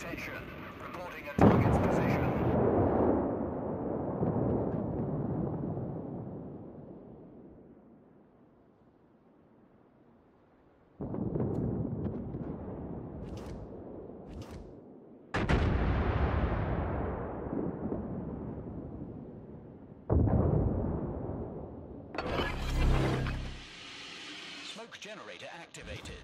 Attention. Reporting a target's position. Smoke generator activated.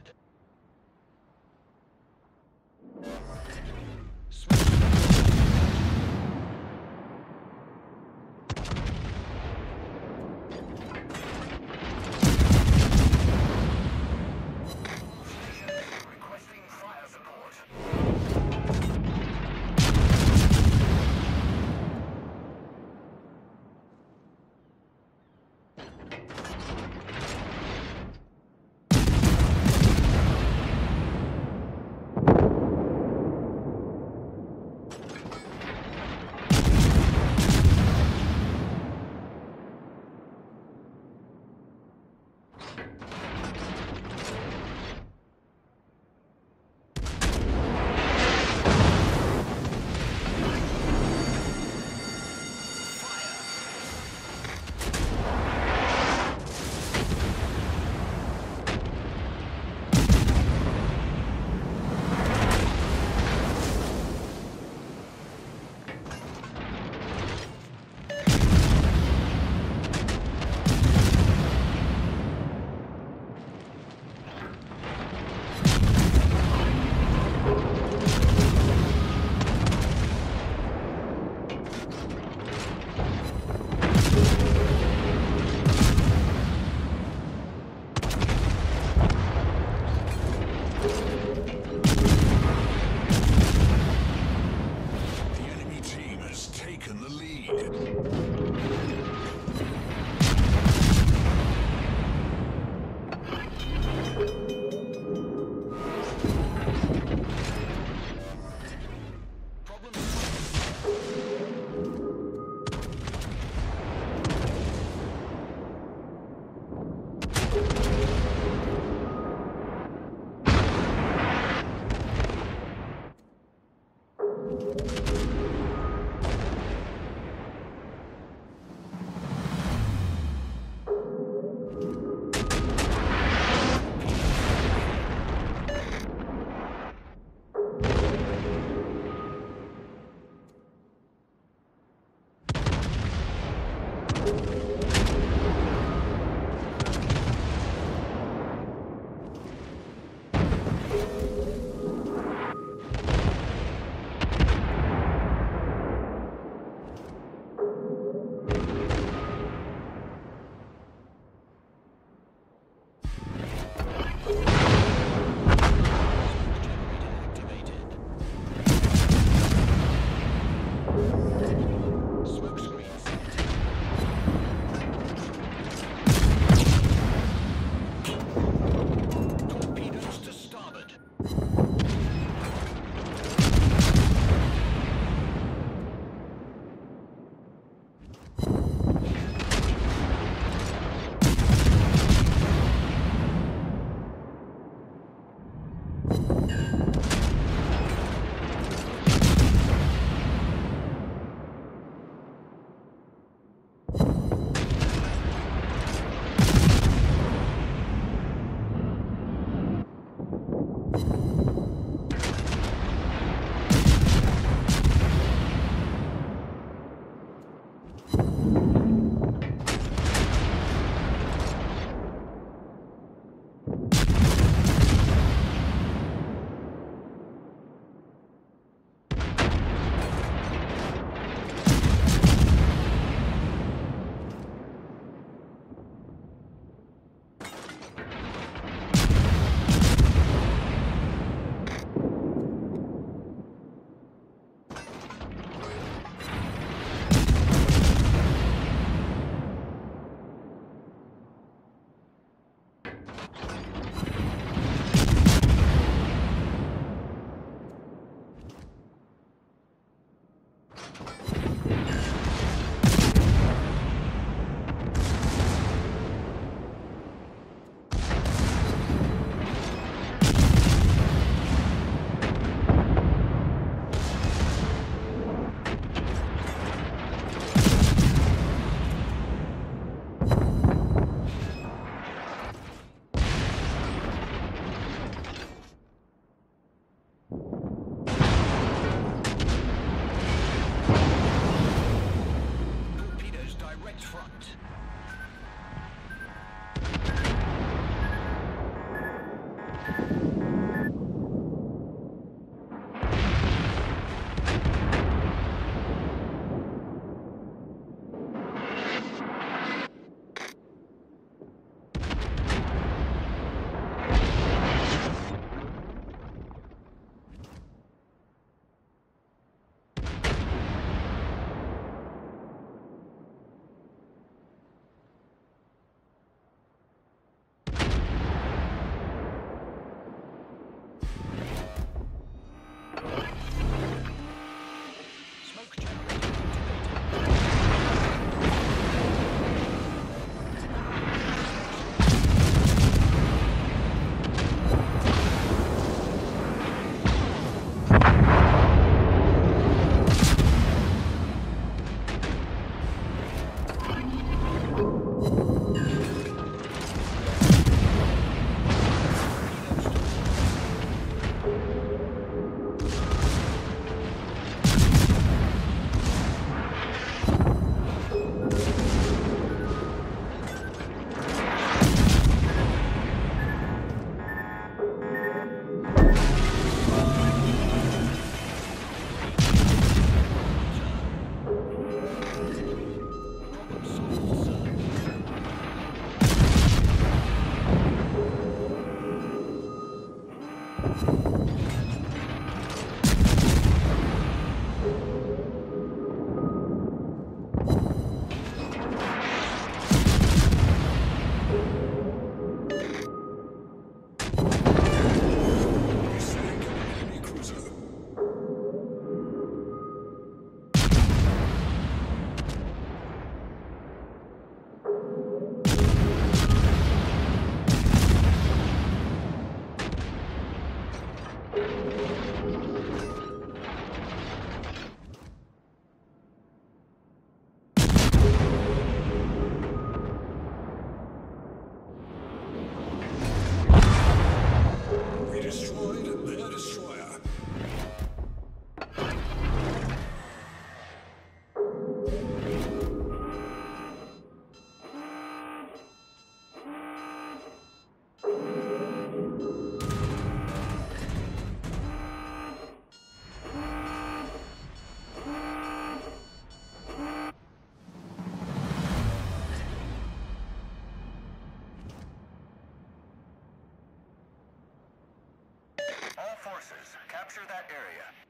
Forces. Capture that area.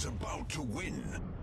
Is about to win.